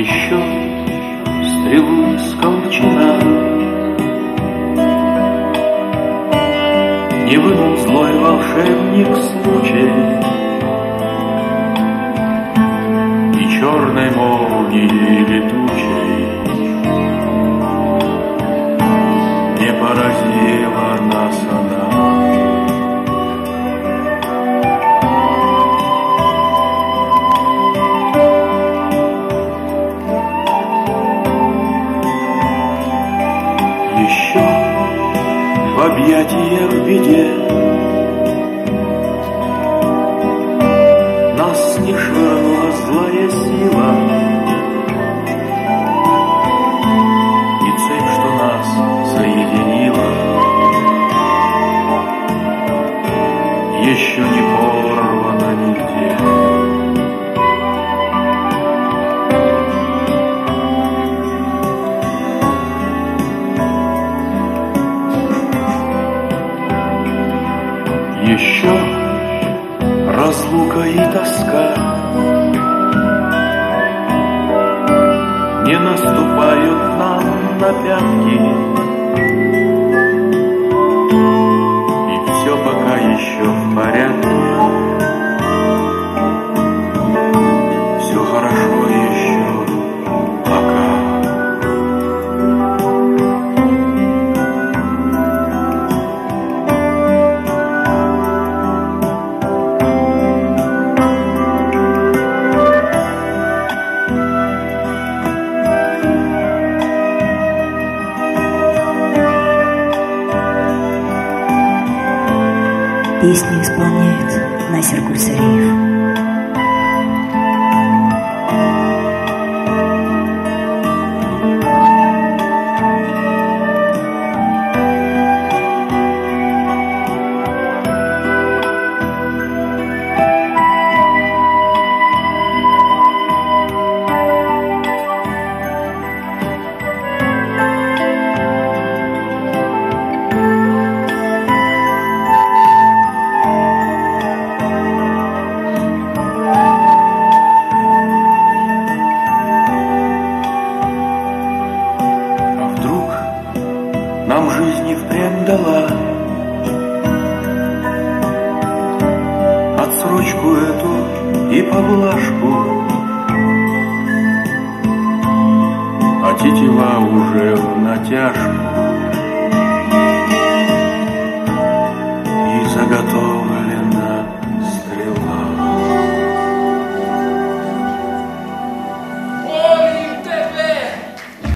еще стрелу сколчена. Не вынул злой волшебник случай И черной мор в объятиях беде. Нас не швырнула злая сила, еще разлука и тоска. Не наступают нам на пятки Песни исполняет Насер Гульсариев. нам жизни впрямь дала. Отсрочку эту и поблажку. А тетива уже в натяжку.